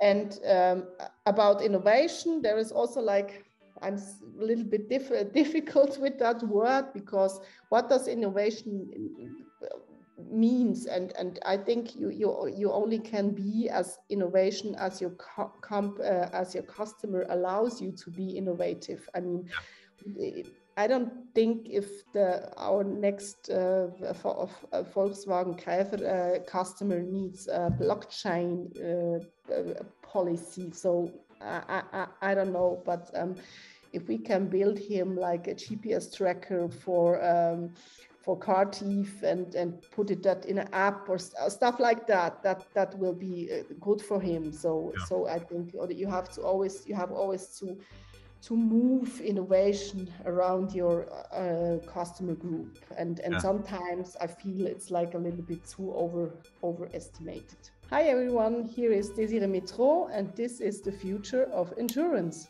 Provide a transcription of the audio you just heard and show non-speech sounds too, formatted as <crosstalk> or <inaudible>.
And um, about innovation, there is also like I'm a little bit diff- <laughs> difficult with that word because what does innovation means and and i think you you you only can be as innovation as your comp uh, as your customer allows you to be innovative i mean yeah. I don't think if the our next uh, for, uh, volkswagen Käfer uh, customer needs a blockchain uh, uh, policy so I, I, I don't know but um, if we can build him like a gps tracker for um, for car thief and and put it that in an app or st- stuff like that that that will be uh, good for him so yeah. so i think you have to always you have always to to move innovation around your uh, customer group. And and yeah. sometimes i feel it's like a little bit too over overestimated. Hi everyone. Here is Désirée Mettraux and this is the future of insurance